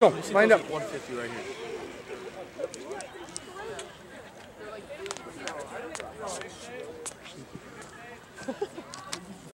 Go, find up. 150 right here.